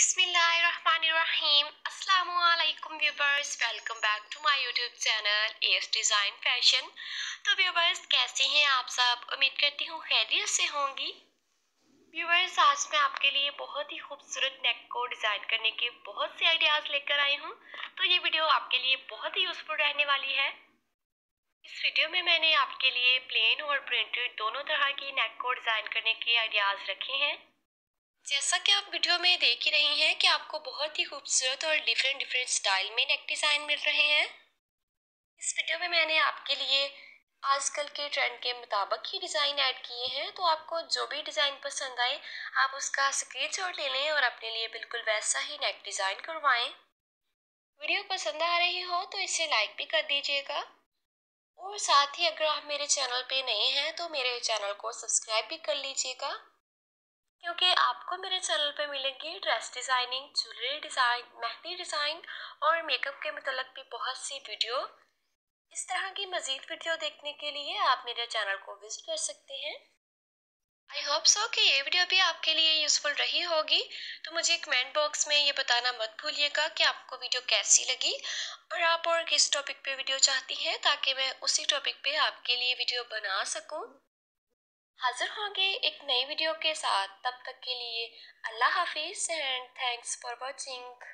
बिस्मिल्लाहिर्रहमानिर्रहीम viewers welcome back to my YouTube channel S design fashion तो viewers कैसे हैं आप सब? उम्मीद करती हूँ खैरियत से होंगी। व्यूवर्स आज मैं आपके लिए बहुत ही खूबसूरत नेक को डिज़ाइन करने के बहुत से आइडियाज़ लेकर आई हूँ। तो ये वीडियो आपके लिए बहुत ही यूज़फुल रहने वाली है। इस वीडियो में मैंने आपके लिए प्लेन और प्रिंटेड दोनों तरह की नेक को डिज़ाइन करने के आइडियाज़ रखे हैं। जैसा कि आप वीडियो में देख ही रही हैं कि आपको बहुत ही खूबसूरत और डिफरेंट डिफरेंट स्टाइल में नेक डिज़ाइन मिल रहे हैं। इस वीडियो में मैंने आपके लिए आजकल के ट्रेंड के मुताबिक ही डिज़ाइन ऐड किए हैं तो आपको जो भी डिज़ाइन पसंद आए, आप उसका स्क्रीन ले लें और अपने लिए बिल्कुल वैसा ही नेक डिज़ाइन करवाएँ। वीडियो पसंद आ रही हो तो इसे लाइक भी कर दीजिएगा। और साथ ही अगर आप मेरे चैनल पे नए हैं तो मेरे चैनल को सब्सक्राइब भी कर लीजिएगा। क्योंकि आपको मेरे चैनल पे मिलेंगी dress designing jewellery design mehndi design और मेकअप के मतलब भी बहुत सी वीडियो इस तरह की मज़ीद वीडियो देखने के लिए आप मेरे चैनल को विज़िट कर सकते हैं। आई होप सो कि ये वीडियो भी आपके लिए यूज़फुल रही होगी। तो मुझे कमेंट बॉक्स में ये बताना मत भूलिएगा कि आपको वीडियो कैसी लगी और आप और किस टॉपिक पे वीडियो चाहती हैं ताकि मैं उसी टॉपिक पे आपके लिए वीडियो बना सकूँ। हाजिर होंगे एक नई वीडियो के साथ। तब तक के लिए अल्लाह हाफिज़ एंड थैंक्स फॉर वॉचिंग